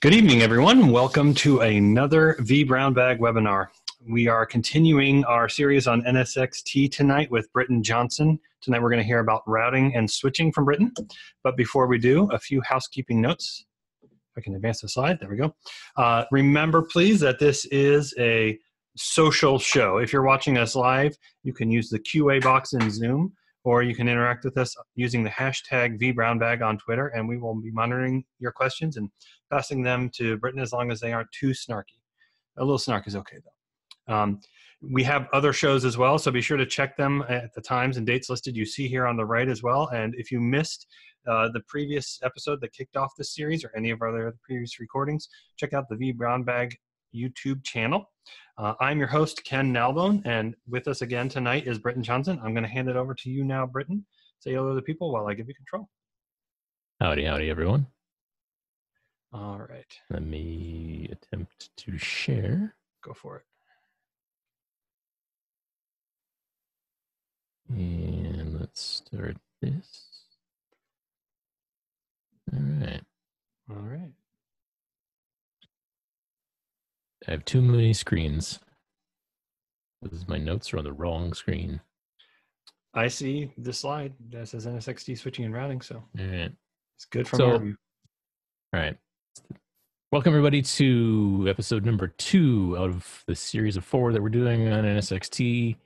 Good evening, everyone. Welcome to another vBrownBag webinar. We are continuing our series on NSXT tonight with Britton Johnson. Tonight we're going to hear about routing and switching from Britton. But before we do, a few housekeeping notes. If I can advance the slide, there we go. Uh, remember, please, that this is a social show. If you're watching us live, you can use the QA box in Zoom or you can interact with us using the hashtag vBrownBag on Twitter, and we will be monitoring your questions and passing them to Britton as long as they aren't too snarky. A little snark is okay though. Um, we have other shows as well, so be sure to check them at the times and dates listed you see here on the right as well. And if you missed uh, the previous episode that kicked off this series or any of our other previous recordings, check out the vBrownBag YouTube channel. Uh, I'm your host, Ken Nalbone, and with us again tonight is Britton Johnson. I'm going to hand it over to you now, Britton. Say hello to the people while I give you control. Howdy, howdy, everyone. All right. Let me attempt to share. Go for it. And let's start this. All right. All right. I have too many screens. My notes are on the wrong screen. I see the slide that says NSXT switching and routing, so All right. it's good from So- our view. All right. Welcome, everybody, to episode number two out of the series of four that we're doing on NSXT.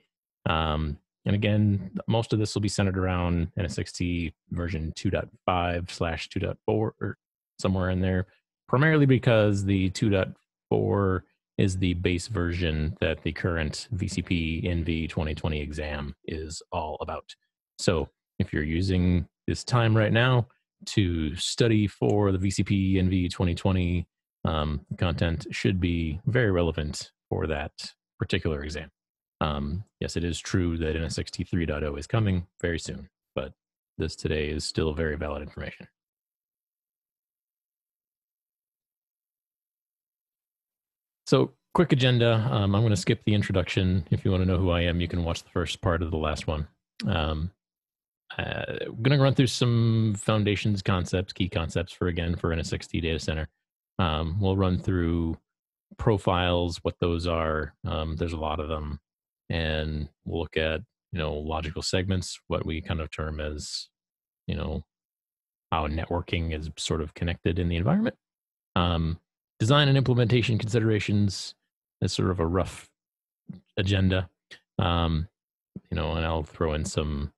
Um, and again, most of this will be centered around NSXT version 2.5 slash 2.4 or somewhere in there, primarily because the 2.4 is the base version that the current VCP NV 2020 exam is all about. So if you're using this time right now, to study for the VCP NV 2020 um, content should be very relevant for that particular exam. Um, yes, it is true that NSXT 3.0 is coming very soon, but this today is still very valid information. So, quick agenda. Um, I'm going to skip the introduction. If you want to know who I am, you can watch the first part of the last one. Um, uh, we're going to run through some foundations concepts, key concepts for again for NSXT data center. Um, we'll run through profiles, what those are. Um, there's a lot of them, and we'll look at you know logical segments, what we kind of term as you know how networking is sort of connected in the environment. Um, design and implementation considerations is sort of a rough agenda. Um, you know, and I'll throw in some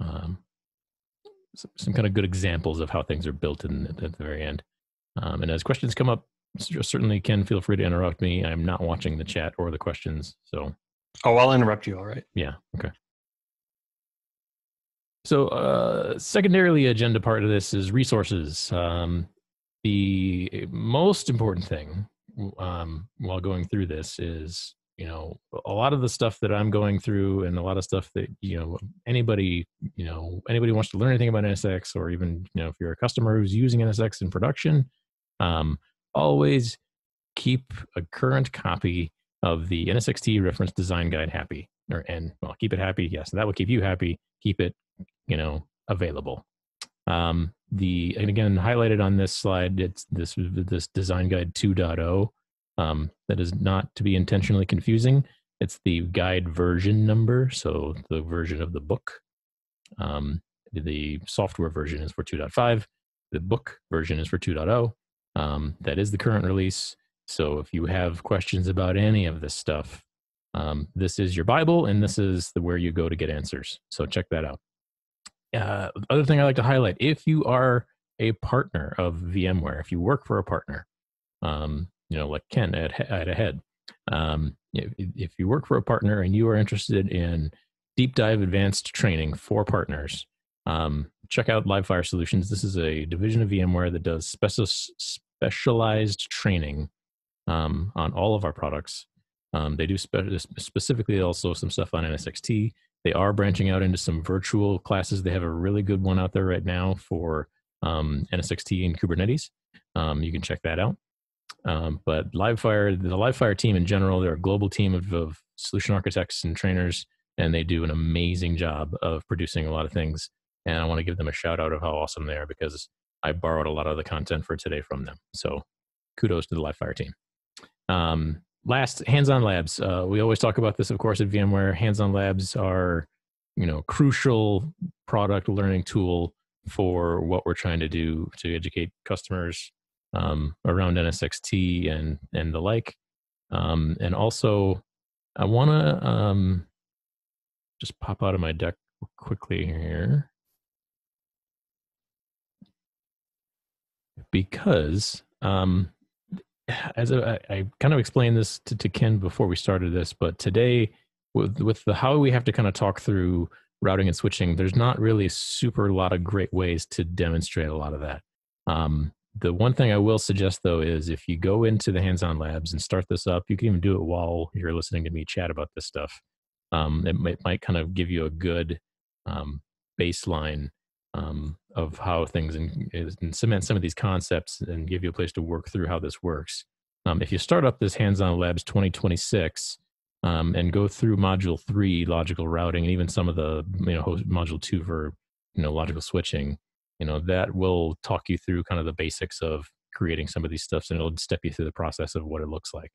um, some, some kind of good examples of how things are built in, at the very end. Um, and as questions come up, certainly can feel free to interrupt me. I'm not watching the chat or the questions, so Oh, I'll interrupt you. All right. yeah, okay. So, uh, secondarily, agenda part of this is resources. Um, the most important thing um, while going through this is, you know, a lot of the stuff that I'm going through, and a lot of stuff that you know anybody, you know, anybody wants to learn anything about NSX, or even you know, if you're a customer who's using NSX in production, um, always keep a current copy of the NSXT reference design guide happy or and well keep it happy yes that will keep you happy keep it you know available um the and again highlighted on this slide it's this this design guide 2.0 um that is not to be intentionally confusing it's the guide version number so the version of the book um the software version is for 2.5 the book version is for 2.0 um, that is the current release so if you have questions about any of this stuff, um, this is your Bible and this is the where you go to get answers. So check that out. Uh, other thing I like to highlight: if you are a partner of VMware, if you work for a partner, um, you know, like Ken at, at Ahead, um, if, if you work for a partner and you are interested in deep dive advanced training for partners, um, check out Livefire Solutions. This is a division of VMware that does speci- specialized training um, on all of our products. Um, they do spe- specifically also some stuff on NSXT. They are branching out into some virtual classes. They have a really good one out there right now for um, NSXT and Kubernetes. Um, you can check that out. Um, but Livefire, the Livefire team in general, they're a global team of, of solution architects and trainers, and they do an amazing job of producing a lot of things. And I want to give them a shout out of how awesome they are because I borrowed a lot of the content for today from them. So kudos to the Livefire team. Um, last, hands-on labs. Uh, we always talk about this, of course, at VMware. Hands-on labs are, you know, crucial product learning tool for what we're trying to do to educate customers um, around NSXT and and the like. Um, and also, I want to um, just pop out of my deck quickly here because um, as I kind of explained this to, to Ken before we started this, but today with with the how we have to kind of talk through routing and switching, there's not really a super lot of great ways to demonstrate a lot of that. Um, the one thing I will suggest though is if you go into the hands-on labs and start this up, you can even do it while you're listening to me chat about this stuff. Um, it might, might kind of give you a good um, baseline um, of how things and, cement some of these concepts and give you a place to work through how this works. Um, if you start up this hands-on labs 2026 um, and go through module three, logical routing, and even some of the you know module two for you know logical switching, you know that will talk you through kind of the basics of creating some of these stuffs, and it'll step you through the process of what it looks like.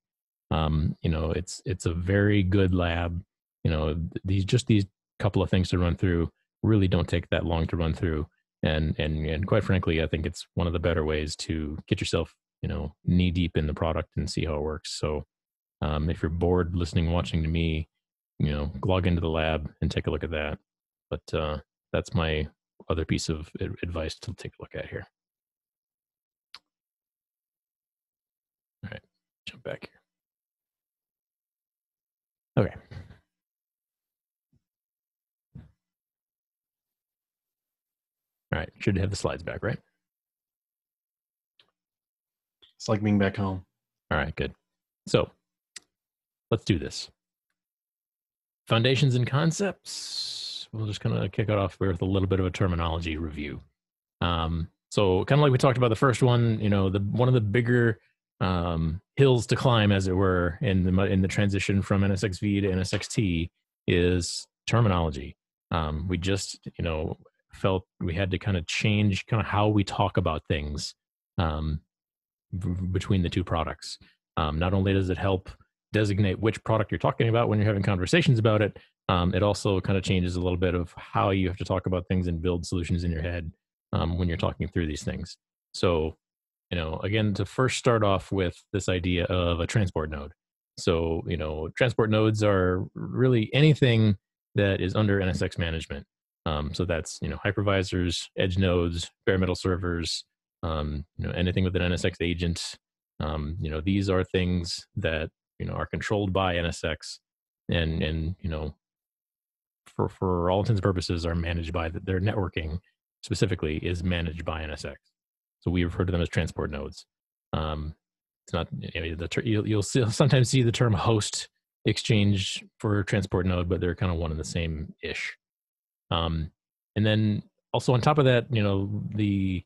Um, you know, it's it's a very good lab. You know, these just these couple of things to run through really don't take that long to run through. And and and quite frankly i think it's one of the better ways to get yourself you know knee deep in the product and see how it works. So um, if you're bored listening watching to me you know log into the lab and take a look at that. But uh, that's my other piece of advice to take a look at here. All right jump back here. Okay All right, should have the slides back, right? It's like being back home. All right, good. So let's do this. Foundations and concepts. We'll just kind of kick it off with a little bit of a terminology review. Um, so kind of like we talked about the first one, you know, the one of the bigger um, hills to climb, as it were, in the in the transition from NSXV to NSXT is terminology. Um, we just, you know, felt we had to kind of change kind of how we talk about things um, b- between the two products. Um, not only does it help designate which product you're talking about when you're having conversations about it, um, it also kind of changes a little bit of how you have to talk about things and build solutions in your head um, when you're talking through these things. So, you know, again, to first start off with this idea of a transport node. So, you know, transport nodes are really anything that is under NSX management. Um, so that's you know hypervisors, edge nodes, bare metal servers, um, you know anything with an NSX agent. Um, you know these are things that you know are controlled by NSX, and and you know for for all intents and purposes are managed by the, their networking specifically is managed by NSX. So we refer to them as transport nodes. Um, it's not you know, the ter- you'll, you'll sometimes see the term host exchange for transport node, but they're kind of one and the same ish. Um, and then also on top of that, you know, the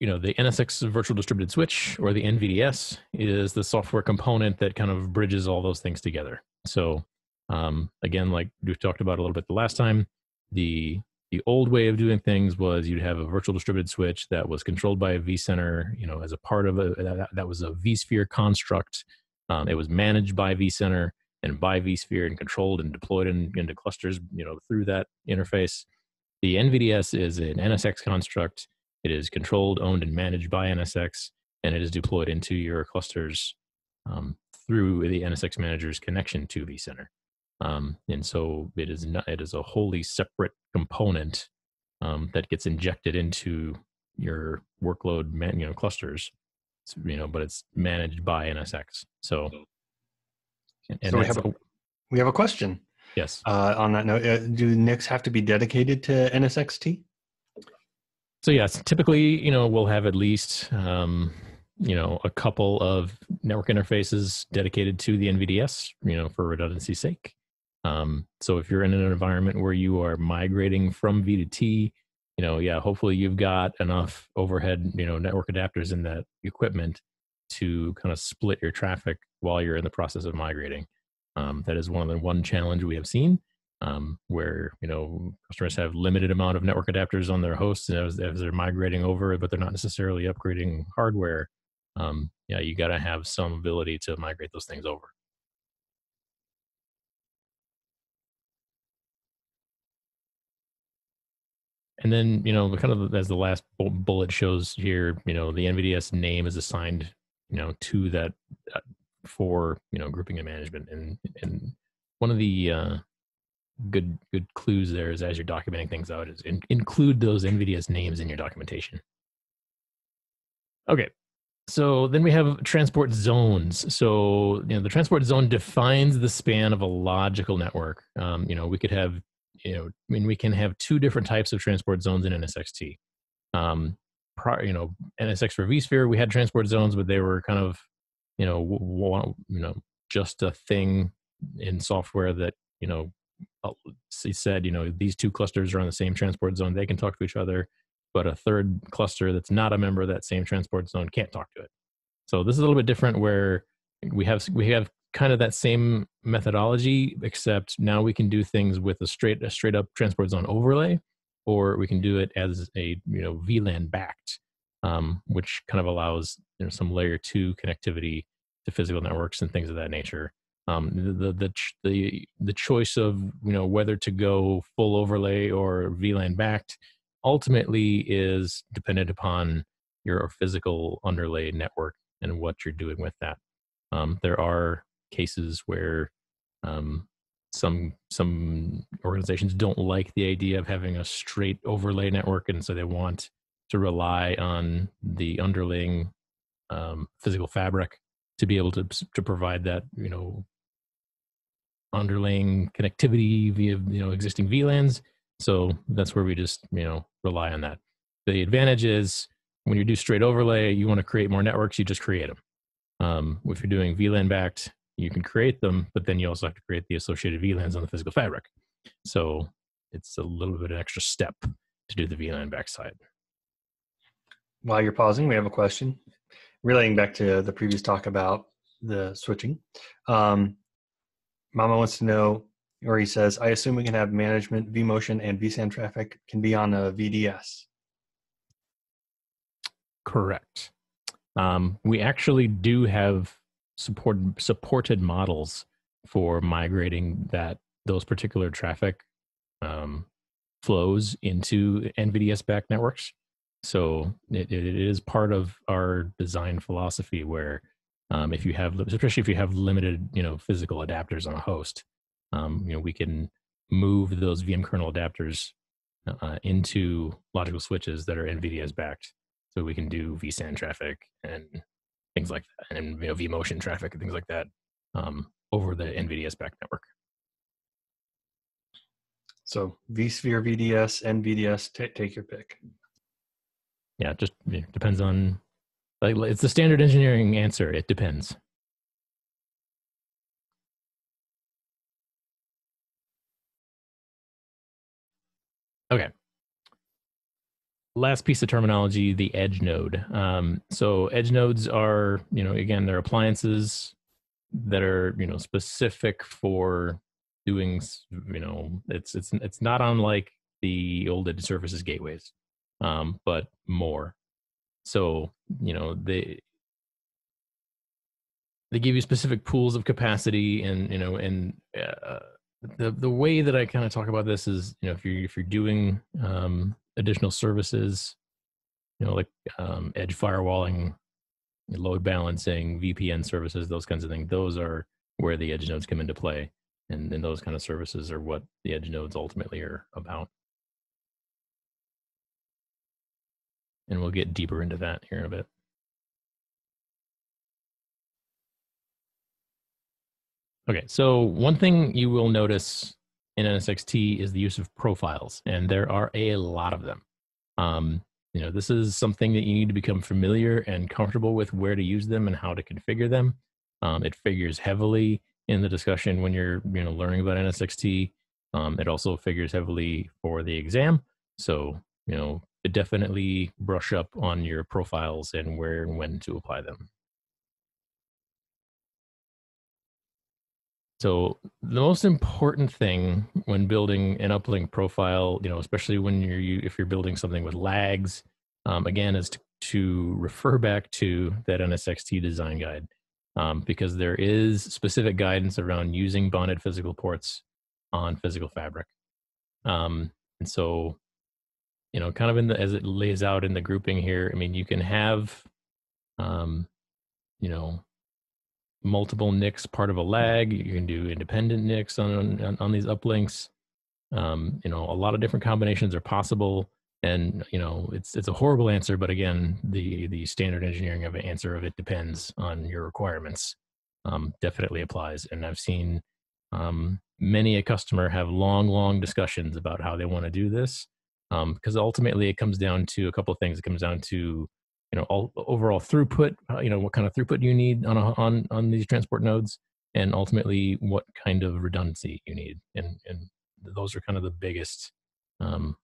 you know the NSX virtual distributed switch or the NVDS is the software component that kind of bridges all those things together. So um, again, like we talked about a little bit the last time, the the old way of doing things was you'd have a virtual distributed switch that was controlled by a vCenter, you know, as a part of a that, that was a vSphere construct. Um, it was managed by vCenter and by vSphere and controlled and deployed in, into clusters, you know, through that interface. The NVDS is an NSX construct. It is controlled, owned, and managed by NSX, and it is deployed into your clusters um, through the NSX manager's connection to vCenter. Um, and so it is not, it is a wholly separate component um, that gets injected into your workload man, you know clusters you know but it's managed by nsx so and so we have a, we have a question. Yes. Uh, on that note, uh, do NICs have to be dedicated to NSXT? So yes, typically, you know, we'll have at least, um, you know, a couple of network interfaces dedicated to the NVDS, you know, for redundancy's sake. Um, so if you're in an environment where you are migrating from V to T, you know, yeah, hopefully you've got enough overhead, you know, network adapters in that equipment to kind of split your traffic while you're in the process of migrating. Um, that is one of the one challenge we have seen. um, where you know customers have limited amount of network adapters on their hosts and as, as they're migrating over, but they're not necessarily upgrading hardware. Um, yeah, you got to have some ability to migrate those things over. And then, you know, kind of as the last bullet shows here, you know, the NVDS name is assigned, you know, to that uh, for, you know, grouping and management. And, and one of the uh, good, good clues there is as you're documenting things out is in, include those NVDS names in your documentation. Okay. So then we have transport zones. So, you know, the transport zone defines the span of a logical network. Um, you know, we could have you know, I mean, we can have two different types of transport zones in NSXT. Um, you know, NSX for vSphere, we had transport zones, but they were kind of, you know, w- you know, just a thing in software that, you know, he said, you know, these two clusters are on the same transport zone. They can talk to each other, but a third cluster that's not a member of that same transport zone can't talk to it. So this is a little bit different where we have we have kind of that same methodology, except now we can do things with a straight a straight up transport zone overlay, or we can do it as a you know VLAN backed, um, which kind of allows you know some layer two connectivity to physical networks and things of that nature. Um, the, the the the choice of you know whether to go full overlay or VLAN backed ultimately is dependent upon your physical underlay network and what you're doing with that. Um, there are cases where um, some some organizations don't like the idea of having a straight overlay network, and so they want to rely on the underlying um, physical fabric to be able to to provide that you know underlying connectivity via you know existing VLANs. So that's where we just you know rely on that. The advantage is when you do straight overlay, you want to create more networks, you just create them. Um, if you're doing VLAN backed, you can create them, but then you also have to create the associated VLANs on the physical fabric. So it's a little bit of an extra step to do the VLAN backside. While you're pausing, we have a question relating back to the previous talk about the switching. Um, Mama wants to know, or he says, I assume we can have management, vMotion, and vSAN traffic can be on a VDS. Correct. Um, we actually do have support, supported models for migrating that those particular traffic um, flows into NVDS back networks. So it, it is part of our design philosophy where um, if you have, especially if you have limited, you know, physical adapters on a host, um, you know, we can move those VM kernel adapters uh, into logical switches that are NVDS backed. So we can do vSAN traffic and things like that, and you know, vMotion traffic and things like that um, over the NVDS back network. So vSphere VDS, NVDS, t- take your pick. Yeah, just depends on. Like it's the standard engineering answer. It depends. Okay last piece of terminology the edge node. Um, so edge nodes are you know again they're appliances that are you know specific for doing you know it's it's it's not unlike the old edge services gateways um, but more. So you know they they give you specific pools of capacity and you know and uh, the the way that I kind of talk about this is you know if you're if you're doing um, additional services, you know, like um, edge firewalling, load balancing, VPN services, those kinds of things. Those are where the edge nodes come into play. And, and those kind of services are what the edge nodes ultimately are about. And we'll get deeper into that here in a bit. Okay, so one thing you will notice in NSXT is the use of profiles, and there are a lot of them. Um, you know, this is something that you need to become familiar and comfortable with where to use them and how to configure them. Um, it figures heavily in the discussion when you're you know learning about NSXT. Um, it also figures heavily for the exam. So you know, definitely brush up on your profiles and where and when to apply them. So the most important thing when building an uplink profile, you know, especially when you're you, if you're building something with lags, um, again, is to, to, refer back to that NSXT design guide um, because there is specific guidance around using bonded physical ports on physical fabric. Um, and so, you know, kind of in the as it lays out in the grouping here, I mean, you can have, um, you know, multiple NICs part of a lag. You can do independent NICs on, on, on these uplinks. Um, you know, a lot of different combinations are possible. And you know, it's it's a horrible answer, but again, the the standard engineering of an answer of it depends on your requirements. Um, definitely applies. And I've seen um, many a customer have long, long discussions about how they want to do this. because um, ultimately, it comes down to a couple of things. It comes down to you know all overall throughput uh, you know what kind of throughput you need on a, on on these transport nodes? And ultimately what kind of redundancy you need? And and those are kind of the biggest um,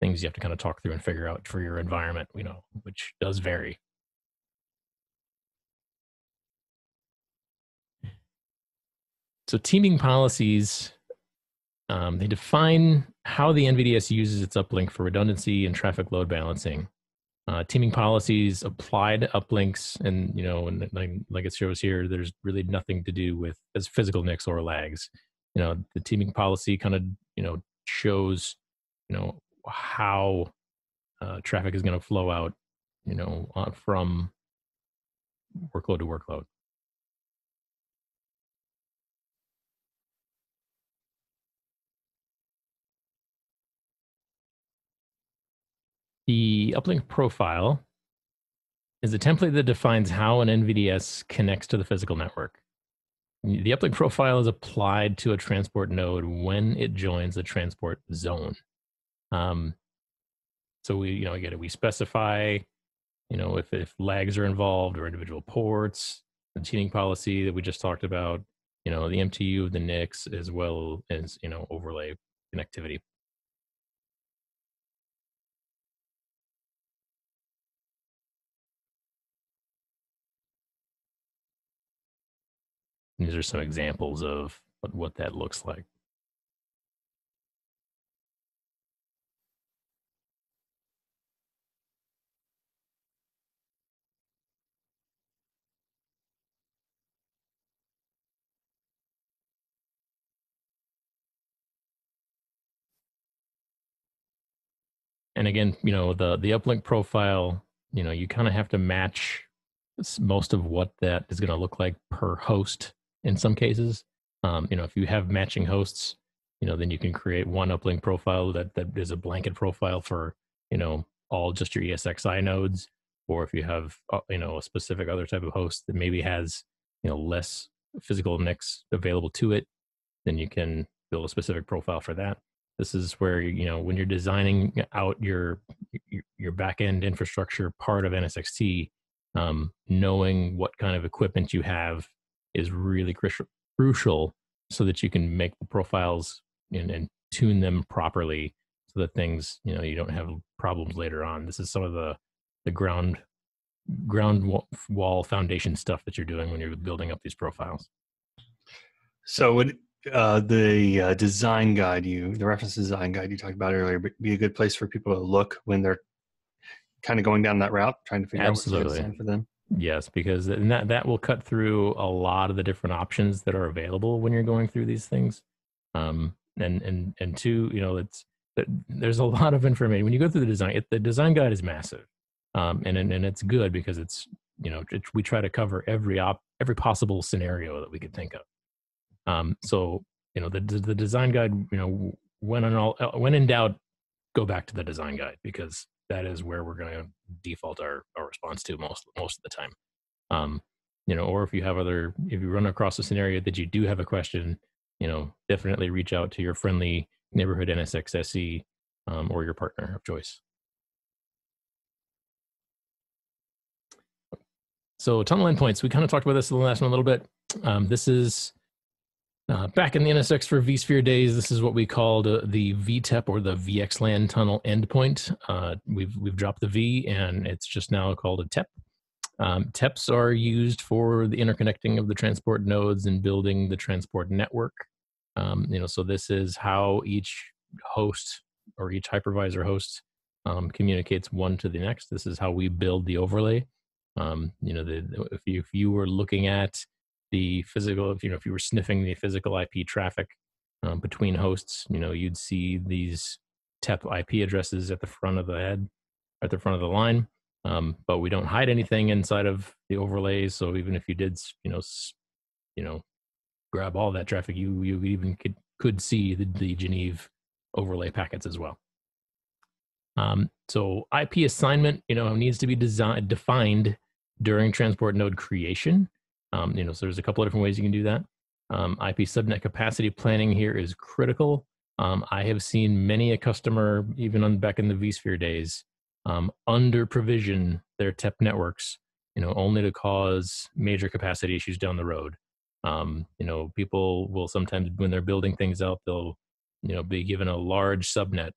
things you have to kind of talk through and figure out for your environment you know which does vary. So teaming policies um, they define how the nvds uses its uplink for redundancy and traffic load balancing uh, teaming policies apply to uplinks and you know and like, like it shows here there's really nothing to do with as physical nicks or lags. You know the teaming policy kind of you know shows you know how uh, traffic is going to flow out you know uh, from workload to workload The uplink profile is a template that defines how an NVDS connects to the physical network. The uplink profile is applied to a transport node when it joins the transport zone. Um, so we, you know, again, we specify, you know, if, if lags are involved or individual ports, the teaming policy that we just talked about, you know, the MTU of the NICs as well as, you know, overlay connectivity. These are some examples of what, what that looks like. and again you know the the uplink profile you know you kind of have to match most of what that is going to look like per host in some cases. Um, you know, if you have matching hosts, you know, then you can create one uplink profile that that is a blanket profile for you know all just your ESXi nodes. Or if you have uh, you know a specific other type of host that maybe has you know less physical NICs available to it, then you can build a specific profile for that. This is where you know when you're designing out your your backend infrastructure part of NSXT, um, knowing what kind of equipment you have is really crucial so that you can make the profiles and, and tune them properly so that things you know you don't have problems later on. This is some of the the ground ground wall foundation stuff that you're doing when you're building up these profiles. So would uh, the uh, design guide you the reference design guide you talked about earlier be a good place for people to look when they're kind of going down that route trying to figure Absolutely. out what's for them Yes, because that that will cut through a lot of the different options that are available when you're going through these things. Um, and and and two, you know, it's there's a lot of information when you go through the design. It, the design guide is massive, um, and, and and it's good because it's you know it, we try to cover every op every possible scenario that we could think of. Um, so you know the the design guide, you know, when in all when in doubt, go back to the design guide because that is where we're going to default our, our response to most most of the time. Um, you know, or if you have other, if you run across a scenario that you do have a question, you know, definitely reach out to your friendly neighborhood NSX SE um, or your partner of choice. So tunnel endpoints, we kind of talked about this in the last one a little bit. Um, this is uh, back in the NSX for vSphere days, this is what we called uh, the VTEP or the VXLAN tunnel endpoint. Uh, we've we've dropped the V and it's just now called a TEP. Um, TEPs are used for the interconnecting of the transport nodes and building the transport network. Um, you know, so this is how each host or each hypervisor host um, communicates one to the next. This is how we build the overlay. Um, you know, the, if you if you were looking at the physical, if you know, if you were sniffing the physical IP traffic um, between hosts, you know, you'd see these TEP IP addresses at the front of the head, at the front of the line. Um, but we don't hide anything inside of the overlays. So even if you did, you know, you know, grab all that traffic, you you even could could see the, the Geneve overlay packets as well. Um, so IP assignment, you know, needs to be designed defined during transport node creation. Um, you know, so there's a couple of different ways you can do that. Um, IP subnet capacity planning here is critical. Um, I have seen many a customer, even on back in the vSphere days, um, under provision their TEP networks, you know, only to cause major capacity issues down the road. Um, you know, people will sometimes, when they're building things out, they'll, you know, be given a large subnet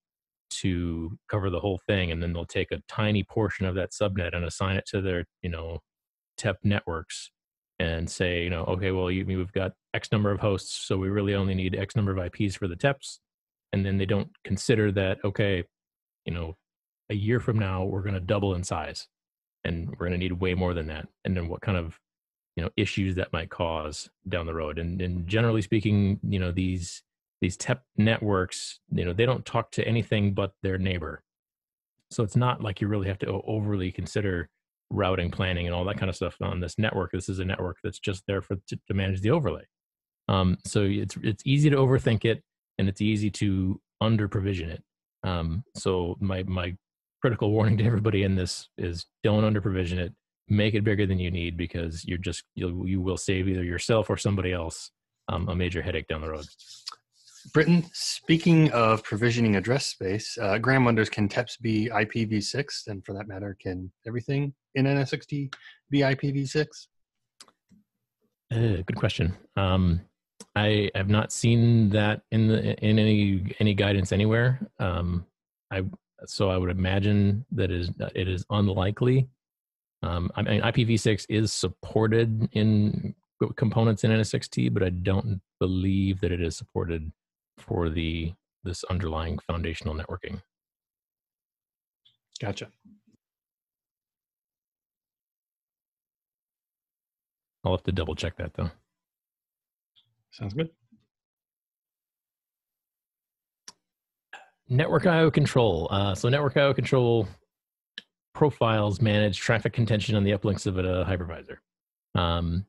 to cover the whole thing, and then they'll take a tiny portion of that subnet and assign it to their, you know, TEP networks and say, you know, okay, well, you, we've got X number of hosts, so we really only need X number of IPs for the TEPs. And then they don't consider that, okay, you know, a year from now, we're going to double in size and we're going to need way more than that. And then what kind of, you know, issues that might cause down the road. And, and generally speaking, you know, these, these TEP networks, you know, they don't talk to anything but their neighbor. So it's not like you really have to overly consider routing planning and all that kind of stuff on this network. This is a network that's just there for to, to manage the overlay. Um, so it's it's easy to overthink it, and it's easy to under provision it. Um, so my my critical warning to everybody in this is don't under provision it. Make it bigger than you need because you're just you'll, you will save either yourself or somebody else um, a major headache down the road. Britton, speaking of provisioning address space, uh, Graham wonders can TEPS be IPv6? And for that matter, can everything in NSXT be IPv6? Uh, good question. Um, I have not seen that in the in any any guidance anywhere. Um, I so I would imagine that is it is unlikely. Um, I mean, IPv6 is supported in components in NSXT, but I don't believe that it is supported for the this underlying foundational networking. Gotcha. I'll have to double check that though. Sounds good. Network IO control. Uh, so network IO control profiles manage traffic contention on the uplinks of a hypervisor. Um,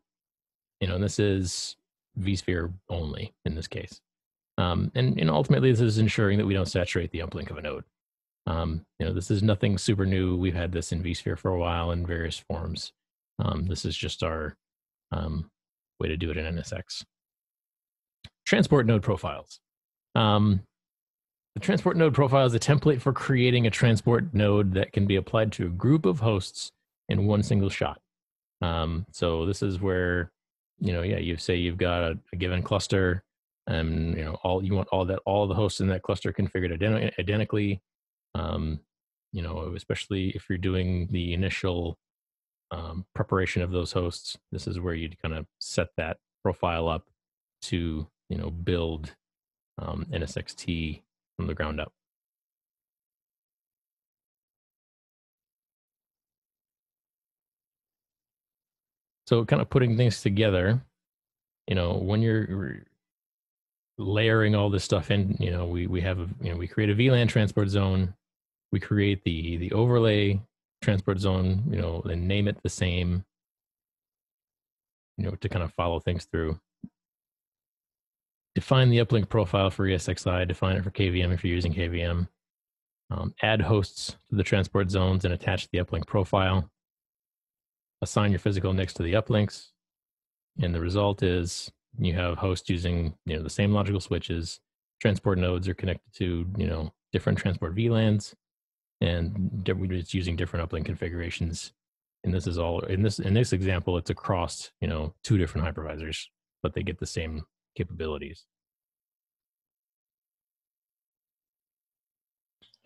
you know, and this is vSphere only in this case. Um, and, and ultimately, this is ensuring that we don't saturate the uplink of a node. Um, you know, this is nothing super new. We've had this in vSphere for a while in various forms. Um, this is just our um, way to do it in NSX. Transport node profiles. Um, the transport node profile is a template for creating a transport node that can be applied to a group of hosts in one single shot. Um, so this is where, you know, yeah, you say you've got a, a given cluster and you know all you want all that all the hosts in that cluster configured ident- identically um, you know especially if you're doing the initial um, preparation of those hosts this is where you'd kind of set that profile up to you know build um, nsxt from the ground up. So kind of putting things together you know when you're layering all this stuff in you know we we have a, you know we create a VLAN transport zone. We create the the overlay transport zone you know and name it the same you know to kind of follow things through. Define the uplink profile for ESXi define it for KVM if you're using KVM um, add hosts to the transport zones and attach the uplink profile. Assign your physical NICs to the uplinks and the result is you have hosts using you know the same logical switches transport nodes are connected to you know different transport VLANs and it's using different uplink configurations. And this is all in this in this example it's across you know two different hypervisors but they get the same capabilities.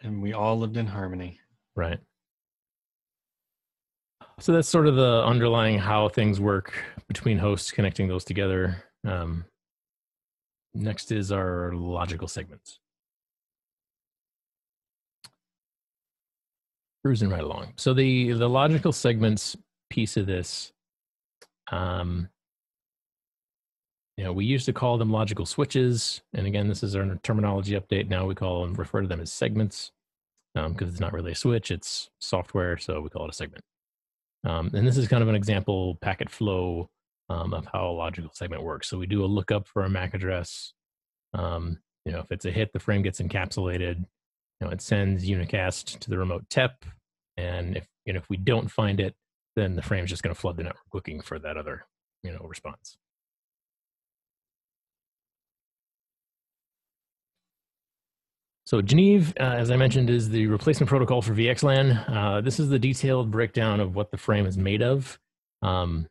And we all lived in harmony. Right. So that's sort of the underlying how things work between hosts, connecting those together. Um, next is our logical segments. Cruising right along. So the the logical segments piece of this, um, you know, we used to call them logical switches, and again, this is our terminology update. Now we call them refer to them as segments because um, it's not really a switch; it's software, so we call it a segment. Um, and this is kind of an example packet flow um, of how a logical segment works. So we do a lookup for a MAC address. Um, you know, if it's a hit, the frame gets encapsulated. You know, it sends unicast to the remote TEP, and if you know if we don't find it, then the frame's just going to flood the network looking for that other you know response. So Geneve, uh, as I mentioned, is the replacement protocol for VXLAN. Uh, this is the detailed breakdown of what the frame is made of. Um,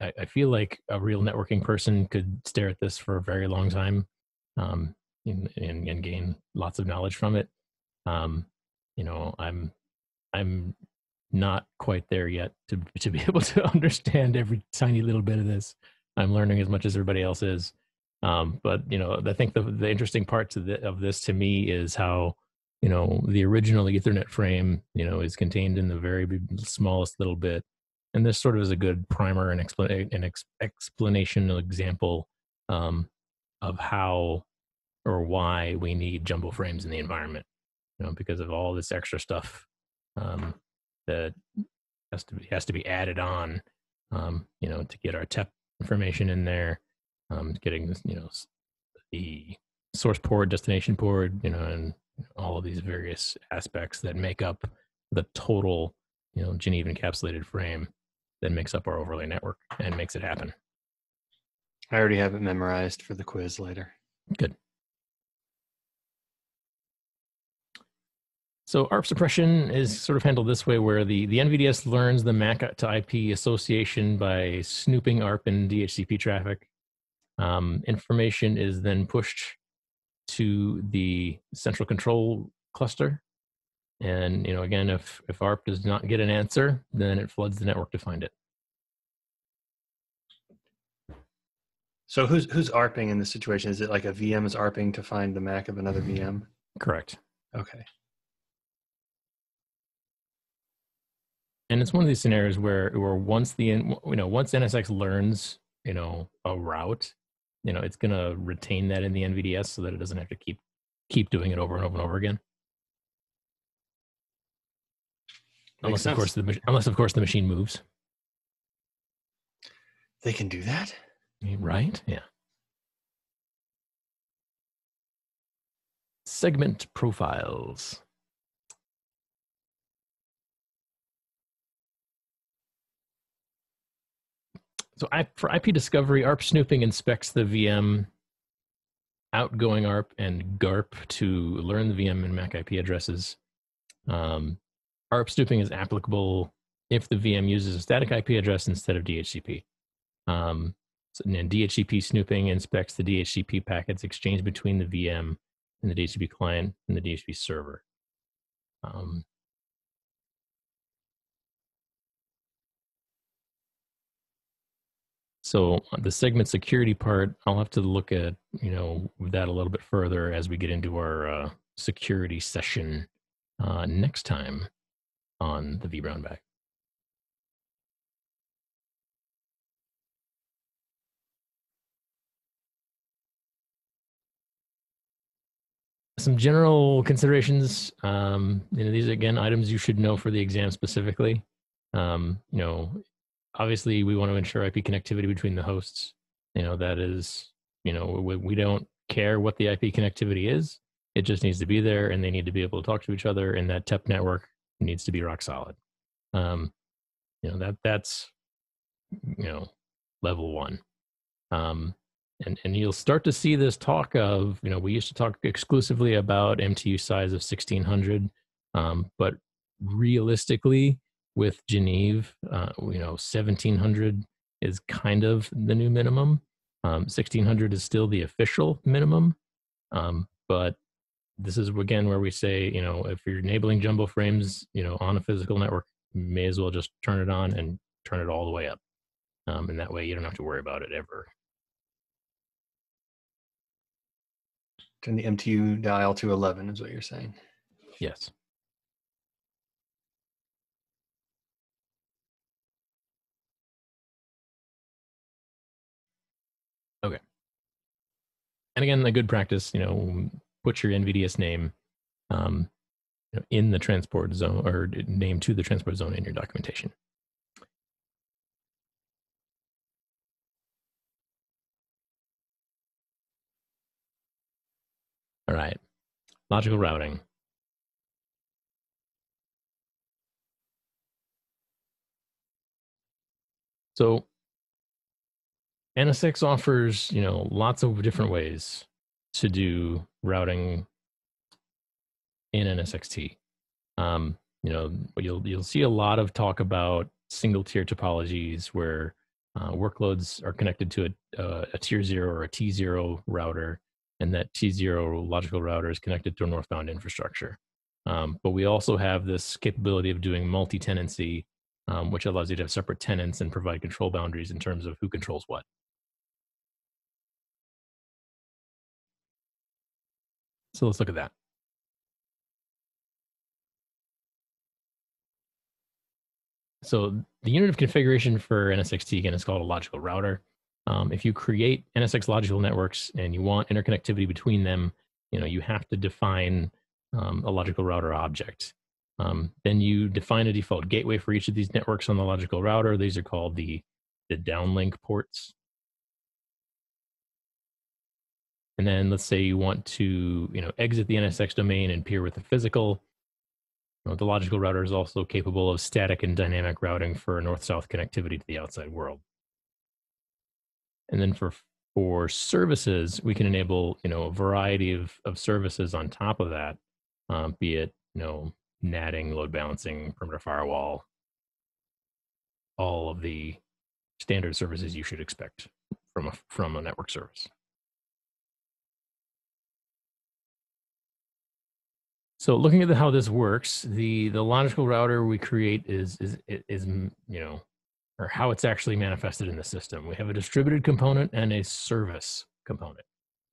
I, I, feel like a real networking person could stare at this for a very long time um, and, and, and, gain lots of knowledge from it. Um, you know, I'm I'm not quite there yet to to be able to understand every tiny little bit of this. I'm learning as much as everybody else is. Um, but you know, I think the the interesting part to the, of this to me is how you know the original Ethernet frame you know is contained in the very smallest little bit, and this sort of is a good primer and explanation an ex- explanation example um, of how or why we need jumbo frames in the environment. You know, because of all this extra stuff um, that has to be has to be added on. Um, you know, to get our TEP information in there um, getting this, you know, the source port, destination port, you know, and all of these various aspects that make up the total, you know, Geneve encapsulated frame that makes up our overlay network and makes it happen. I already have it memorized for the quiz later. Good. So ARP suppression is sort of handled this way where the, the NVDS learns the MAC to IP association by snooping ARP and DHCP traffic. Um, information is then pushed to the central control cluster. And you know, again, if if ARP does not get an answer, then it floods the network to find it. So who's who's ARPing in this situation? Is it like a VM is ARPing to find the MAC of another VM? Correct. Okay. And it's one of these scenarios where where once the you know once NSX learns you know a route, you know it's going to retain that in the nvds so that it doesn't have to keep keep doing it over and over and over again unless of course the unless of course the machine moves. They can do that? Right? Yeah. Segment profiles. So I, for IP discovery, ARP snooping inspects the VM outgoing ARP and GARP to learn the VM and MAC IP addresses. Um, ARP snooping is applicable if the VM uses a static IP address instead of DHCP. Um, so, and DHCP snooping inspects the DHCP packets exchanged between the VM and the DHCP client and the DHCP server. Um, So the segment security part, I'll have to look at you know that a little bit further as we get into our uh, security session uh, next time on the vBrownBag. Some general considerations. Um, you know, these again items you should know for the exam specifically. Um, you know, obviously we want to ensure IP connectivity between the hosts. You know, that is, you know, we, we don't care what the IP connectivity is. It just needs to be there and they need to be able to talk to each other and that TEP network needs to be rock solid. Um, you know, that that's, you know, level one. Um, and, and you'll start to see this talk of, you know, we used to talk exclusively about MTU size of 1600, um, but realistically, with Geneve, uh, you know, 1700 is kind of the new minimum. Um, 1600 is still the official minimum. Um, but this is again where we say, you know, if you're enabling jumbo frames, you know, on a physical network, may as well just turn it on and turn it all the way up. Um, and that way you don't have to worry about it ever. Turn the MTU dial to 11 is what you're saying. Yes. Okay. And again, a good practice, you know, put your NVDS name um, in the transport zone or name to the transport zone in your documentation. All right, logical routing. So NSX offers, you know, lots of different ways to do routing in NSXT. Um, you know, you'll you'll see a lot of talk about single tier topologies where uh, workloads are connected to a, uh, a tier zero or a T zero router, and that T zero logical router is connected to a northbound infrastructure. Um, but we also have this capability of doing multi tenancy, um, which allows you to have separate tenants and provide control boundaries in terms of who controls what. So let's look at that. So the unit of configuration for NSXT again is called a logical router. Um, if you create NSX logical networks and you want interconnectivity between them, you know you have to define um, a logical router object. Um, then you define a default gateway for each of these networks on the logical router. These are called the the downlink ports. And then let's say you want to, you know, exit the NSX domain and peer with the physical. You know, the logical router is also capable of static and dynamic routing for north-south connectivity to the outside world. And then for for services, we can enable, you know, a variety of, of services on top of that, um, be it, you know, NATing, load balancing, perimeter firewall, all of the standard services you should expect from a from a network service. So looking at the, how this works, the the logical router we create is is is you know, or how it's actually manifested in the system. We have a distributed component and a service component.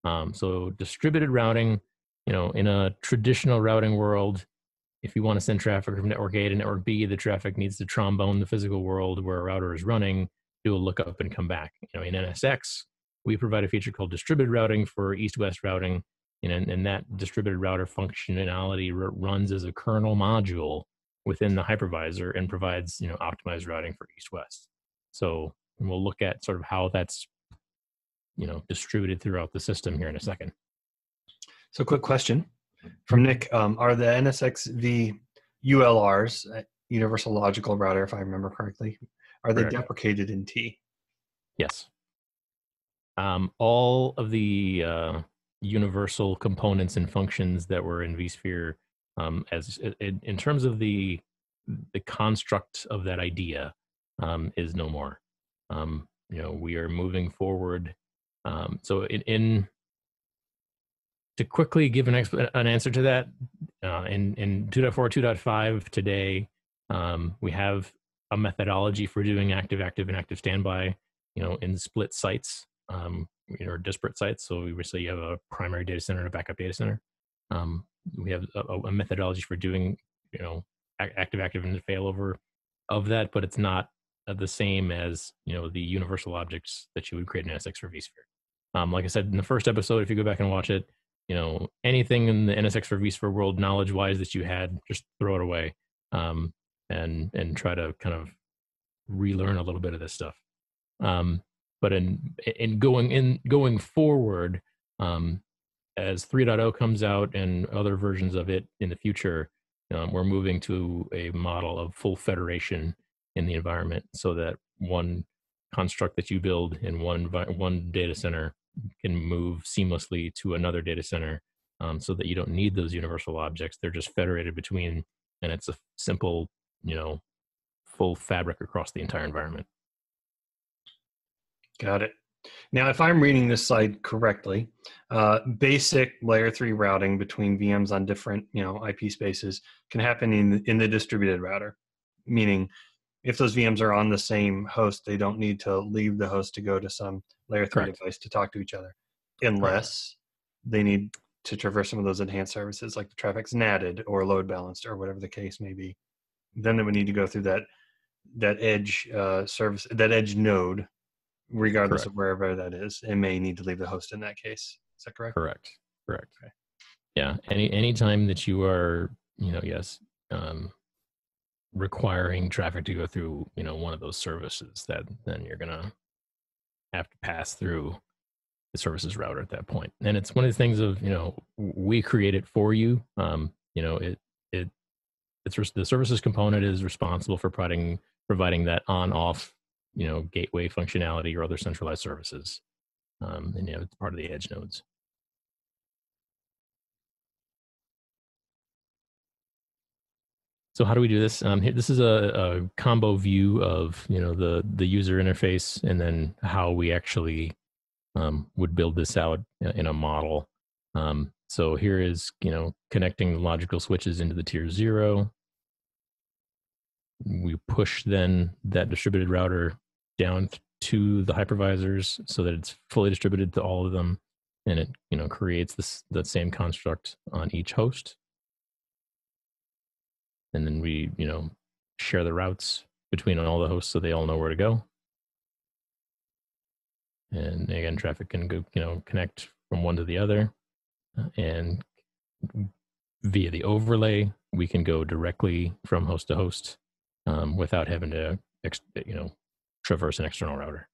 Um, so distributed routing, you know, in a traditional routing world, if you want to send traffic from network A to network B, the traffic needs to trombone the physical world where a router is running, do a lookup and come back. You know, in NSX, we provide a feature called distributed routing for east-west routing and, and that distributed router functionality r- runs as a kernel module within the hypervisor and provides you know optimized routing for east west. So we'll look at sort of how that's you know distributed throughout the system here in a second. So quick question. From nick um, are the nsxv ulrs uh, universal logical router if i remember correctly are they Correct. deprecated in t? Yes. Um, all of the uh, universal components and functions that were in vSphere um, as in, in, terms of the the construct of that idea um, is no more. Um, you know, we are moving forward. Um, so in, in, to quickly give an exp- an answer to that, uh, in in 2.4 2.5 today, um, we have a methodology for doing active active and active standby. You know, in split sites. Um, you know, disparate sites. So we say you have a primary data center and a backup data center. Um, we have a, a, methodology for doing, you know, active, active, and failover of that, but it's not uh, the same as you know the universal objects that you would create in NSX for vSphere. Um, like I said in the first episode, if you go back and watch it, you know anything in the NSX for vSphere world knowledge-wise that you had, just throw it away um, and and try to kind of relearn a little bit of this stuff. Um, but in in going in going forward um, as 3.0 comes out and other versions of it in the future um, we're moving to a model of full federation in the environment so that one construct that you build in one one data center can move seamlessly to another data center um, so that you don't need those universal objects. They're just federated between and it's a simple you know full fabric across the entire environment Got it. Now, if I'm reading this slide correctly, uh, basic layer three routing between VMs on different, you know, IP spaces can happen in in the distributed router. meaning if those VMs are on the same host, they don't need to leave the host to go to some layer three Correct. device to talk to each other, unless they need to traverse some of those enhanced services like the traffic's natted or load balanced or whatever the case may be. Then they would need to go through that that edge uh, service, that edge node, regardless Correct. of wherever that is. It may need to leave the host in that case. Is that correct? Correct. Correct. Okay. Yeah. Any any time that you are, you know, yes, um, requiring traffic to go through, you know, one of those services, that then you're gonna have to pass through the services router at that point. And it's one of the things of, you know, we create it for you. Um, you know, it it it's the services component is responsible for providing providing that on off, you know, gateway functionality or other centralized services. Um, and you know, it's part of the edge nodes. So how do we do this? Um, here, this is a, a combo view of you know the the user interface and then how we actually um, would build this out in a model. Um, so here is you know connecting the logical switches into the tier zero. We push then that distributed router down to the hypervisors so that it's fully distributed to all of them, and it you know creates this the same construct on each host. And then we you know share the routes between all the hosts so they all know where to go. And again traffic can go you know connect from one to the other uh, and via the overlay we can go directly from host to host um, without having to you know traverse an external router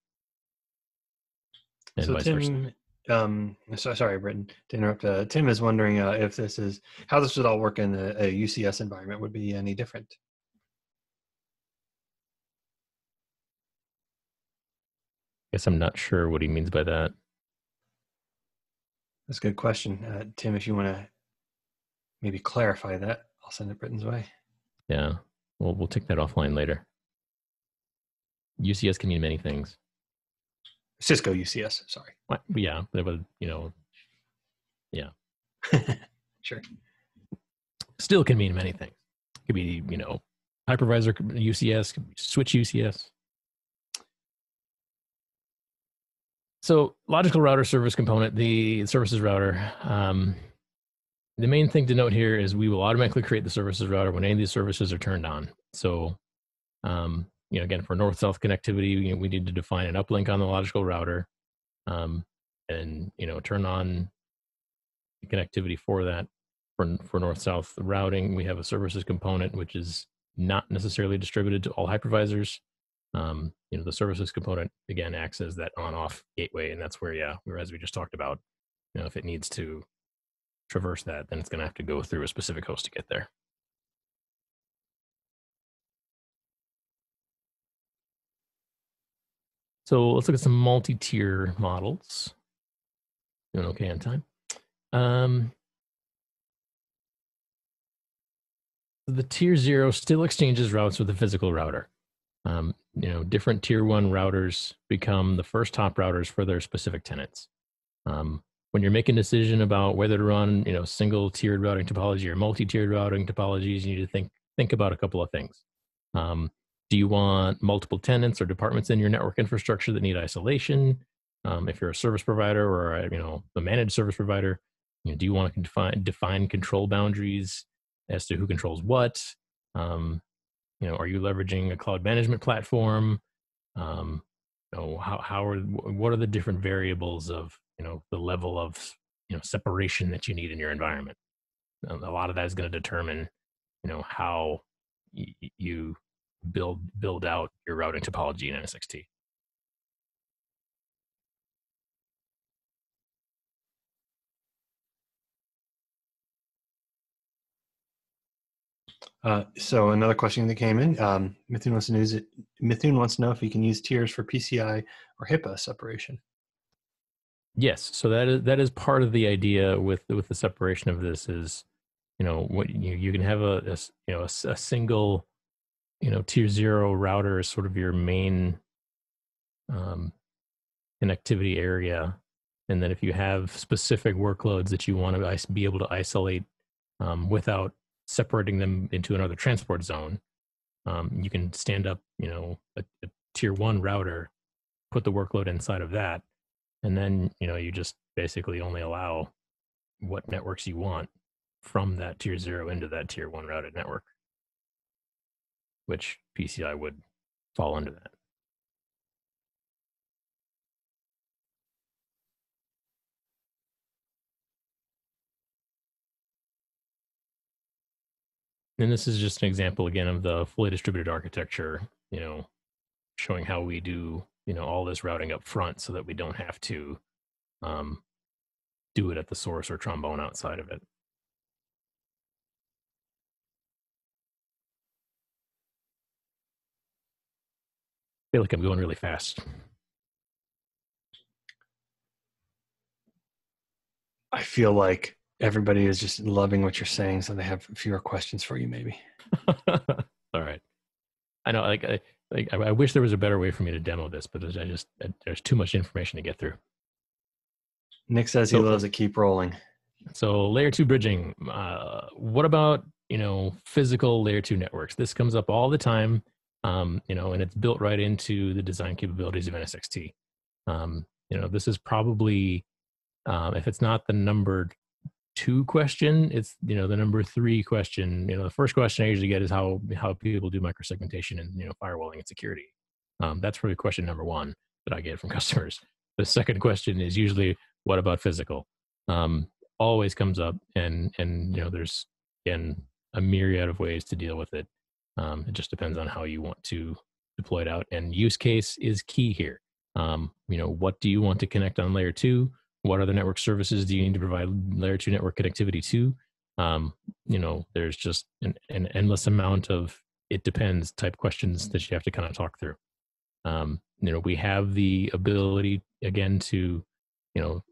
and so vice versa. Tim, um, so, sorry, Britton, to interrupt. Uh, Tim is wondering uh, if this is how this would all work in a, a UCS environment would be any different. guess i'm not sure what he means by that That's a good question, uh, Tim. If you want to maybe clarify that, I'll send it Britton's way. yeah we'll, we'll take that offline later ucs can mean many things Cisco UCS. Sorry. What- yeah, but but, you know, yeah. sure. still can mean many things. Could be, you know, hypervisor UCS, switch UCS. So logical router service component, the services router. Um, the main thing to note here is we will automatically create the services router when any of these services are turned on. So, um, you know, again, for north-south connectivity, you know, we need to define an uplink on the logical router, um, and you know, turn on connectivity for that. For for north-south routing, we have a services component which is not necessarily distributed to all hypervisors. Um, you know, the services component again acts as that on-off gateway, and that's where, yeah, where as we just talked about, you know, if it needs to traverse that, then it's going to have to go through a specific host to get there. So let's look at some multi-tier models. Doing okay on time. Um, the tier zero still exchanges routes with the physical router. Um, you know, different tier one routers become the first top routers for their specific tenants. Um, when you're making a decision about whether to run, you know, single tiered routing topology or multi-tiered routing topologies, you need to think think about a couple of things. Um, do you want multiple tenants or departments in your network infrastructure that need isolation? Um, if you're a service provider or a, you know a managed service provider, you know, do you want to define define control boundaries as to who controls what? Um, you know, are you leveraging a cloud management platform? Um, you know, how how are what are the different variables of you know the level of you know separation that you need in your environment? A lot of that is going to determine you know how you build build out your routing topology in NSXT. Uh, so another question that came in, um, Mithun wants to know, is it, Mithun wants to know if you can use tiers for PCI or HIPAA separation. Yes, so that is that is part of the idea with with the separation of this is, you know, what you you can have a you know a, a single, you know, tier zero router is sort of your main um, connectivity area, and then if you have specific workloads that you want to be able to isolate um, without separating them into another transport zone, um, you can stand up, you know, a, a tier one router, put the workload inside of that, and then you know you just basically only allow what networks you want from that tier zero into that tier one routed network, which PCI would fall under that. And this is just an example again of the fully distributed architecture, you know, showing how we do, you know, all this routing up front so that we don't have to um, do it at the source or trombone outside of it. Feel like I'm going really fast. I feel like everybody is just loving what you're saying, so they have fewer questions for you, maybe. All right. I know, like, I, like, I wish there was a better way for me to demo this, but I just there's too much information to get through. Nick says he so, loves it. Keep rolling. So layer two bridging. Uh, what about you know physical layer two networks? This comes up all the time. Um, you know, and it's built right into the design capabilities of NSXT. Um, you know, this is probably um, if it's not the number two question it's you know the number three question. You know the first question i usually get is how how people do microsegmentation and you know firewalling and security. Um, that's probably question number one that i get from customers. The second question is usually what about physical? Um, always comes up and and you know there's again a myriad of ways to deal with it um, it just depends on how you want to deploy it out and use case is key here. Um, you know what do you want to connect on layer two? What other network services do you need to provide layer two network connectivity to? Um, you know there's just an, an, endless amount of it depends type questions that you have to kind of talk through. Um, you know we have the ability again to you know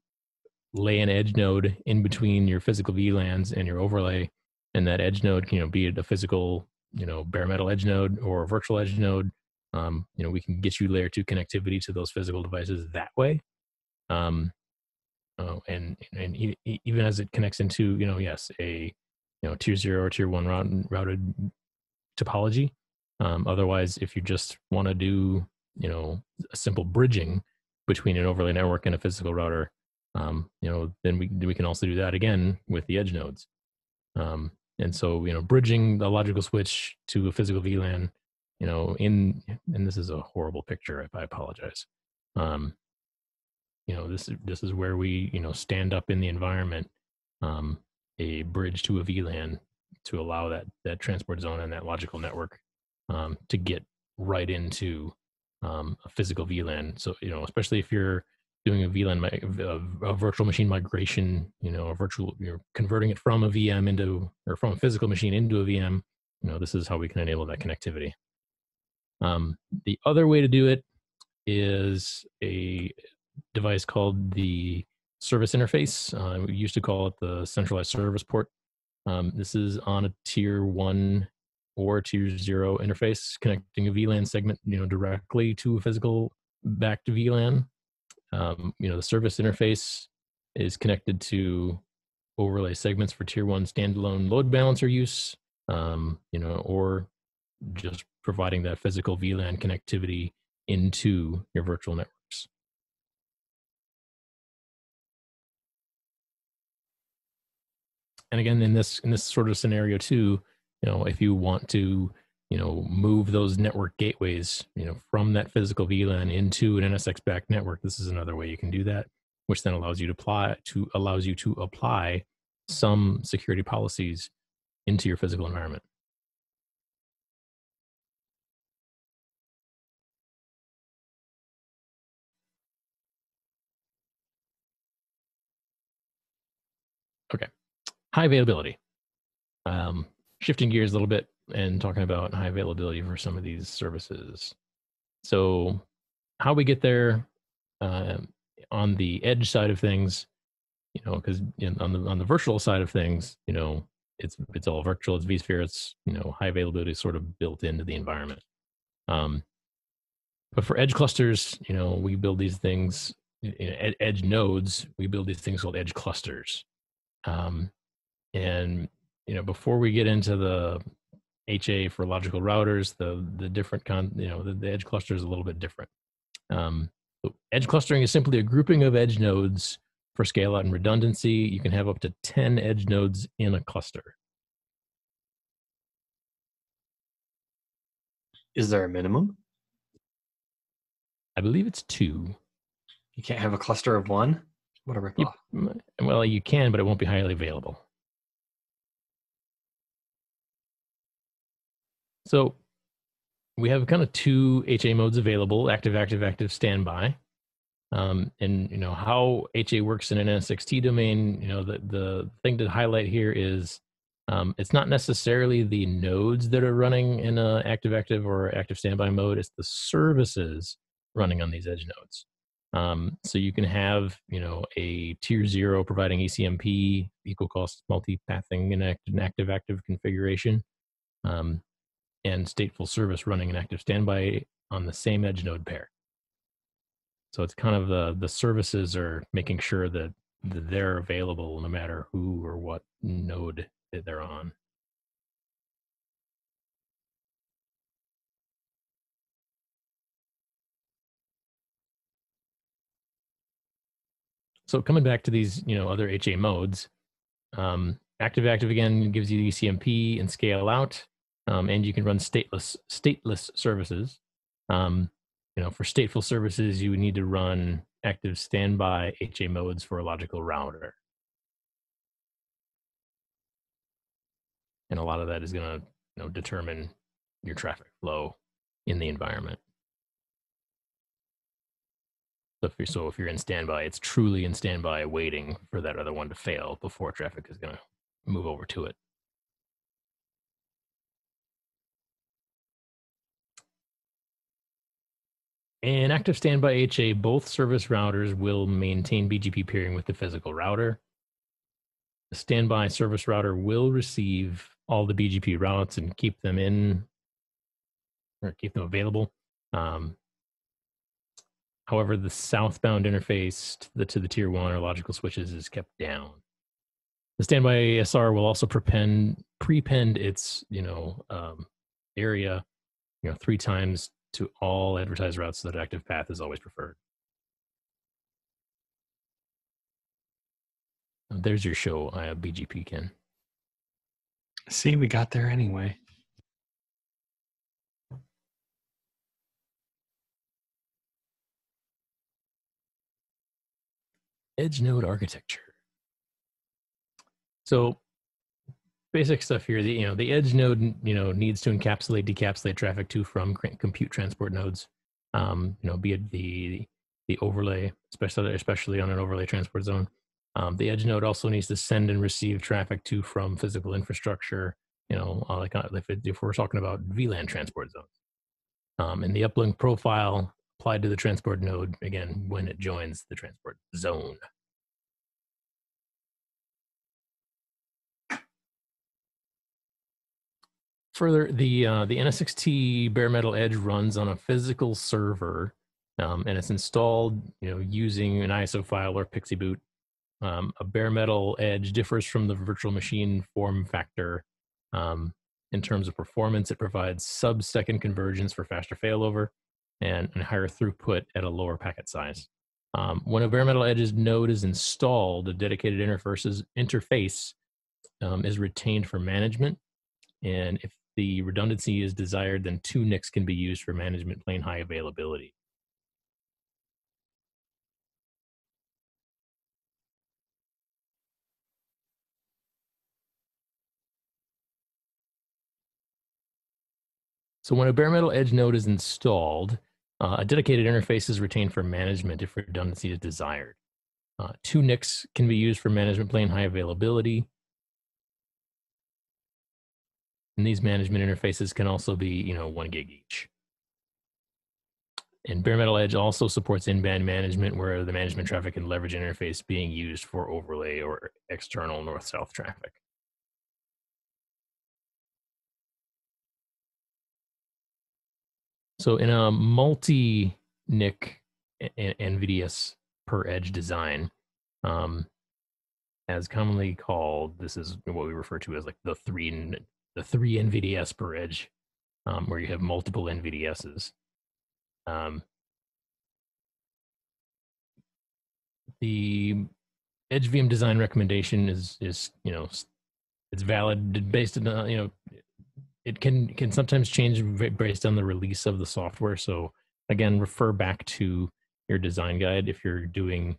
lay an edge node in between your physical VLANs and your overlay and that edge node can you know be it a physical you know bare metal edge node or virtual edge node um, you know we can get you layer two connectivity to those physical devices that way um, uh, and and even as it connects into you know yes a you know tier zero or tier one routed, routed topology. Um, otherwise, if you just want to do you know a simple bridging between an overlay network and a physical router, um, you know then we we can also do that again with the edge nodes. Um, and so you know bridging the logical switch to a physical VLAN, you know in and this is a horrible picture. If I apologize. Um, you know this is this is where we you know stand up in the environment um, a bridge to a VLAN to allow that that transport zone and that logical network um, to get right into um, a physical VLAN. So you know, especially if you're doing a VLAN, a, virtual machine migration, you know, a virtual, you're converting it from a VM into or from a physical machine into a VM. You know, this is how we can enable that connectivity. Um, the other way to do it is a device called the service interface. Uh, we used to call it the centralized service port. Um, this is on a tier one or tier zero interface connecting a VLAN segment, you know, directly to a physical back to VLAN. Um, you know, the service interface is connected to overlay segments for tier one standalone load balancer use, um, you know, or just providing that physical VLAN connectivity into your virtual networks. and again in this in this sort of scenario too you know if you want to you know move those network gateways you know from that physical VLAN into an NSX backed network this is another way you can do that which then allows you to apply to allows you to apply some security policies into your physical environment. Okay. High availability. Um, shifting gears a little bit and talking about high availability for some of these services. So, how we get there uh, on the edge side of things, you know, because on the on the virtual side of things, you know, it's it's all virtual. It's vSphere. It's you know, high availability is sort of built into the environment. Um, but for edge clusters, you know, we build these things. In edge nodes, we build these things called edge clusters. Um, and you know before we get into the HA for logical routers, the the different con, you know, the, the edge cluster is a little bit different. Um, edge clustering is simply a grouping of edge nodes for scale out and redundancy. You can have up to 10 edge nodes in a cluster. Is there a minimum? I believe it's two. You can't have a cluster of one? What a ripoff. You, well, you can, but it won't be highly available. So we have kind of two HA modes available, active, active, active, standby. Um, and you know how HA works in an NSXT domain. You know the the thing to highlight here is um, it's not necessarily the nodes that are running in a active active or active standby mode. It's the services running on these edge nodes. Um, so you can have you know a tier zero providing ECMP equal cost multi-pathing in an active active configuration. Um, and stateful service running an active standby on the same edge node pair. So it's kind of the the services are making sure that they're available no matter who or what node that they're on. So coming back to these, you know, other HA modes, um, active active again gives you the ECMP and scale out um, and you can run stateless stateless services. Um, you know, for stateful services, you would need to run active standby HA modes for a logical router. And a lot of that is going to you know, determine your traffic flow in the environment. So if, you're, so if you're in standby, it's truly in standby waiting for that other one to fail before traffic is going to move over to it. In active standby HA, both service routers will maintain BGP peering with the physical router. The standby service router will receive all the BGP routes and keep them in or keep them available. Um, however, the southbound interface to the, to the tier one or logical switches is kept down. The standby ASR will also prepend prepend its you know um, area you know three times to all advertised routes so that active path is always preferred. There's your show, uh, I have BGP, Ken. See, we got there anyway. Edge node architecture. So basic stuff here. The you know the edge node you know needs to encapsulate decapsulate traffic to from compute transport nodes. Um, you know, be it the the overlay, especially especially on an overlay transport zone. Um, the edge node also needs to send and receive traffic to from physical infrastructure. You know, uh, like uh, if, it, if we're talking about VLAN transport zones. Um, and the uplink profile applied to the transport node again when it joins the transport zone. Further, the uh, the NSXT bare metal edge runs on a physical server, um, and it's installed, you know, using an ISO file or PXE boot. Um, a bare metal edge differs from the virtual machine form factor um, in terms of performance. It provides sub-second convergence for faster failover and, and higher throughput at a lower packet size. Um, when a bare metal edge's node is installed, a dedicated interfaces, interface um, is retained for management. And if the redundancy is desired, then two NICs can be used for management plane high availability. So when a bare metal edge node is installed, uh, a dedicated interface is retained for management if redundancy is desired. Uh, two NICs can be used for management plane high availability. And these management interfaces can also be, you know, one gig each. And Bare Metal Edge also supports in-band management where the management traffic and leverage interface being used for overlay or external north-south traffic. So in a multi-NIC NVDS per edge design, um, as commonly called, this is what we refer to as like the three the three NVDS per edge, um, where you have multiple NVDSs. Um, the Edge VM design recommendation is is you know it's valid based on you know it can can sometimes change based on the release of the software. So again, refer back to your design guide if you're doing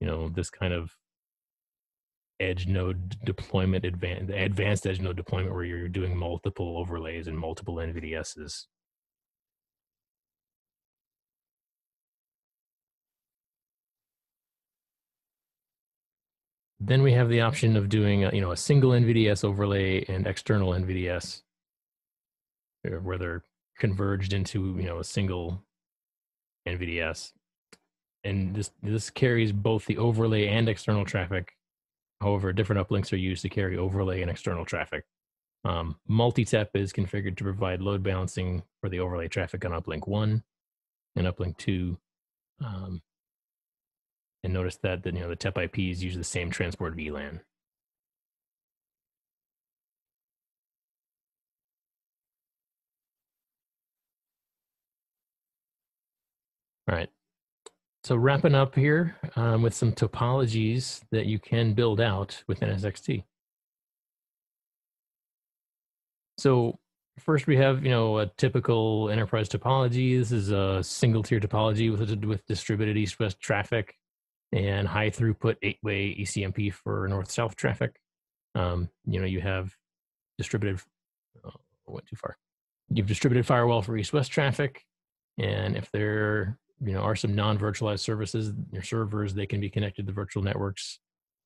you know this kind of edge node deployment advanced advanced edge node deployment where you're doing multiple overlays and multiple NVDSs. Then we have the option of doing a, you know a single NVDS overlay and external NVDS, uh, where they're converged into you know a single NVDS, and this this carries both the overlay and external traffic. However, different uplinks are used to carry overlay and external traffic. Um, multi-tap is configured to provide load balancing for the overlay traffic on uplink one and uplink two. Um, and notice that the, you know, the TEP IPs use the same transport VLAN. All right. So wrapping up here um, with some topologies that you can build out with NSXT. So first we have, you know, a typical enterprise topology. This is a single tier topology with, with distributed east-west traffic and high throughput eight way ECMP for north south traffic. Um, you know, you have distributed, oh, went too far. You have distributed firewall for east west traffic. And if there you know are some non virtualized services, your servers, they can be connected to virtual networks,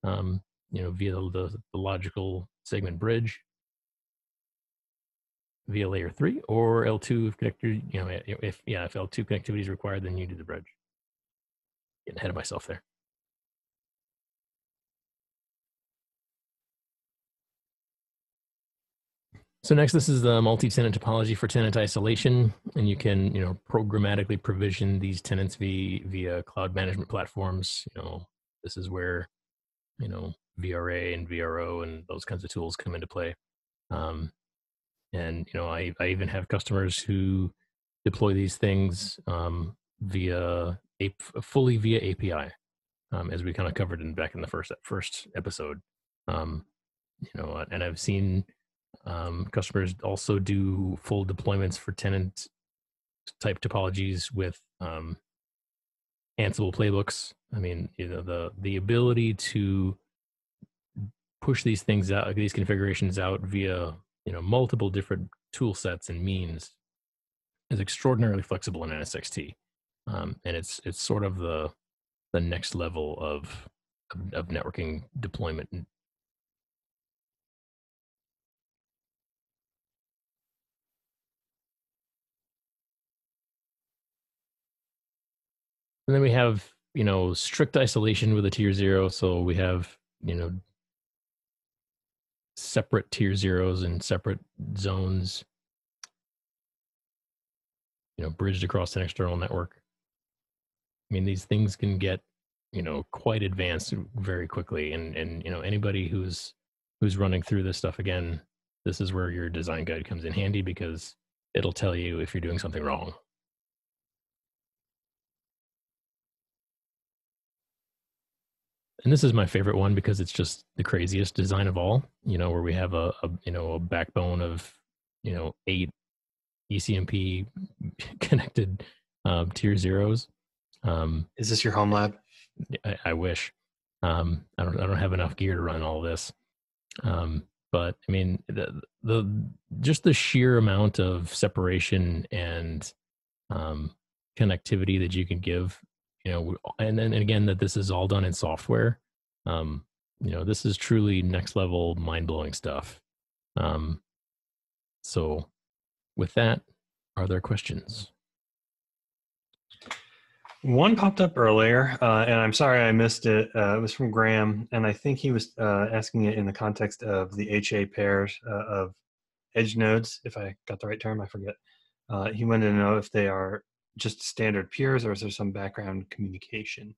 um, you know, via the, the logical segment bridge via layer three or L2 if connector, you know, if yeah, if L2 connectivity is required, then you do the bridge. Getting ahead of myself there. So next, this is the multi-tenant topology for tenant isolation, and you can, you know, programmatically provision these tenants via via cloud management platforms. You know, this is where, you know, VRA and VRO and those kinds of tools come into play. Um, and you know, I I even have customers who deploy these things um, via a fully via API, um, as we kind of covered in back in the first first episode. Um, you know, and I've seen um, customers also do full deployments for tenant type topologies with um, Ansible playbooks. I mean, you know, the the ability to push these things out, these configurations out via you know multiple different tool sets and means is extraordinarily flexible in NSXT, um, and it's it's sort of the the next level of of, networking deployment then we have, you know, strict isolation with a tier zero. So we have, you know, separate tier zeros and separate zones, you know, bridged across an external network. I mean, these things can get, you know, quite advanced very quickly. And, and, you know, anybody who's, who's running through this stuff again, this is where your design guide comes in handy because it'll tell you if you're doing something wrong. And this is my favorite one because it's just the craziest design of all you know where we have a, a you know a backbone of you know eight ecmp connected um, tier zeros. Um, is this your home lab? I, I wish. Um, I, don't, I don't have enough gear to run all this. Um, but i mean the, the just the sheer amount of separation and um, connectivity that you can give you know and then again that this is all done in software um you know this is truly next level mind-blowing stuff. Um so with that are there questions? One popped up earlier uh, and i'm sorry i missed it uh, it was from graham and i think he was uh, asking it in the context of the ha pairs uh, of edge nodes if i got the right term i forget. Uh, he wanted to know if they are just standard peers, or is there some background communication?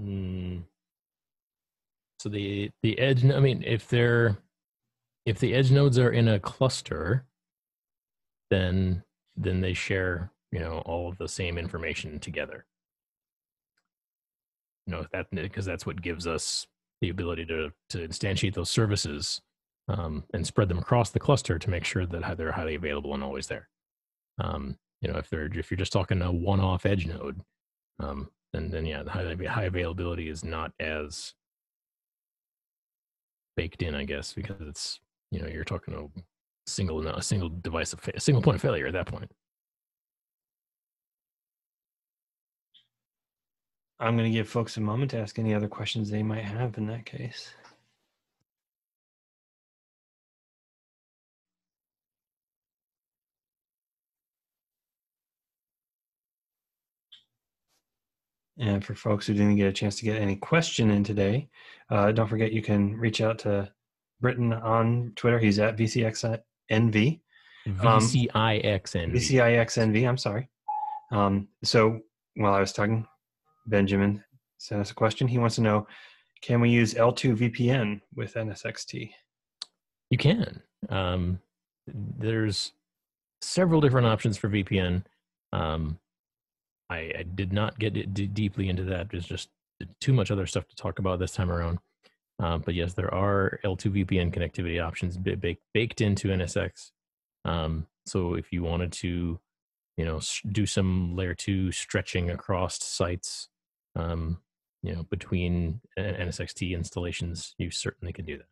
Mm. So the the edge. I mean, if they're if the edge nodes are in a cluster, then then they share you know all of the same information together. You know that because that's what gives us the ability to to instantiate those services um, and spread them across the cluster to make sure that they're highly available and always there. Um, you know, if they're if you're just talking a one-off edge node, um, then then yeah, the high, high availability is not as baked in, I guess, because it's you know you're talking a single a single device of a single point of failure at that point. I'm going to give folks a moment to ask any other questions they might have in that case. And for folks who didn't get a chance to get any question in today, uh, don't forget you can reach out to Britton on Twitter. He's at VCXNV. Um, VCIXNV. VCIXNV, I'm sorry. Um, so while I was talking, Benjamin sent us a question. He wants to know can we use L2 VPN with NSXT? You can. Um, there's several different options for VPN. Um, I, I, did not get d- deeply into that. There's just too much other stuff to talk about this time around. Um, but yes, there are L2 VPN connectivity options baked, baked into NSX. Um, so if you wanted to, you know, do some layer two stretching across sites, um, you know, between NSXT installations, you certainly can do that.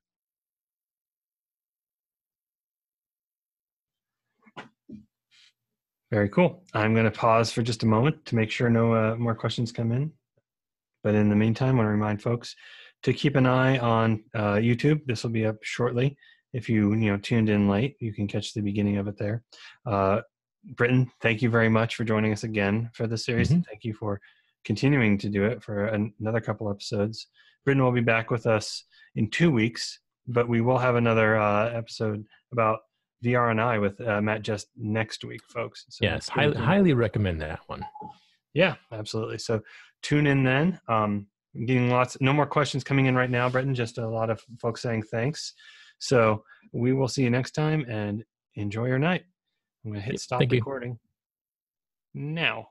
Very cool. I'm going to pause for just a moment to make sure no uh, more questions come in. But in the meantime, I want to remind folks to keep an eye on uh, YouTube. This will be up shortly. If you you know tuned in late, you can catch the beginning of it there. Uh, Britton, thank you very much for joining us again for the series, mm-hmm. and thank you for continuing to do it for an, another couple episodes. Britton will be back with us in two weeks, but we will have another uh, episode about VRNI with uh, Matt just next week, folks. So yes, highly, highly recommend that one. Yeah, absolutely. So tune in then. Um, getting lots, no more questions coming in right now, Britton. Just a lot of folks saying thanks. So we will see you next time and enjoy your night. I'm going to hit stop recording now.